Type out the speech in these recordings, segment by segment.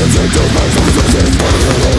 Take to my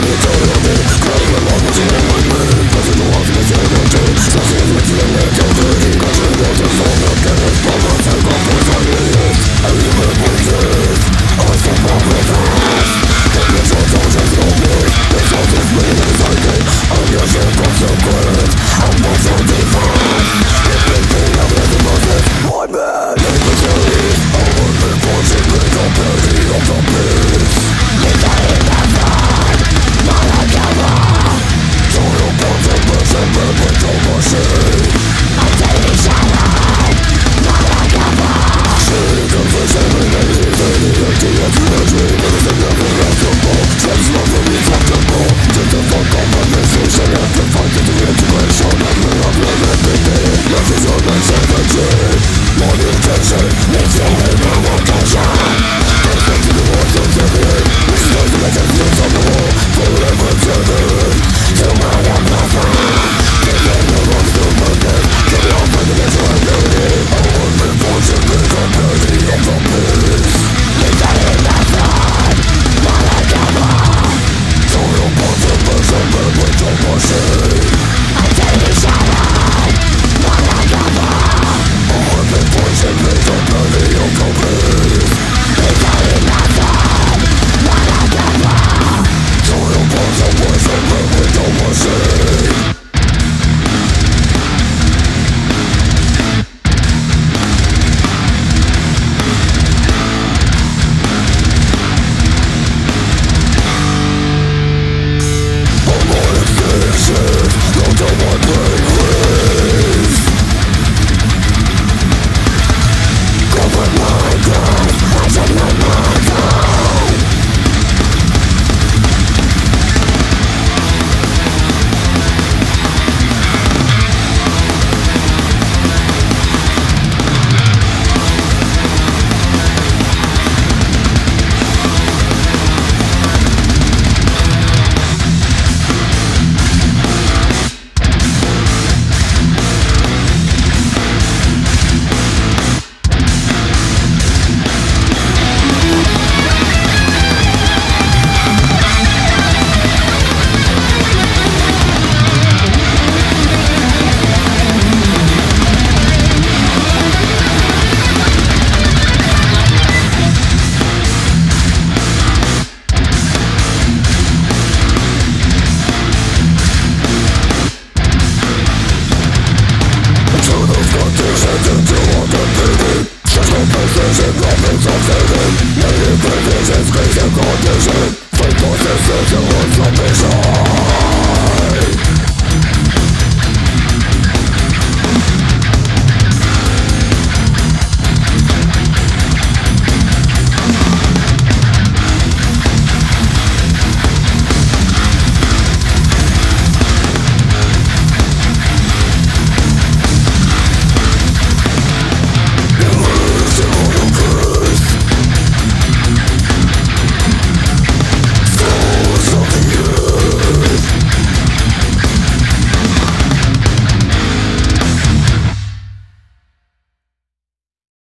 Just a business and profits of living Many businesses, crazy conditions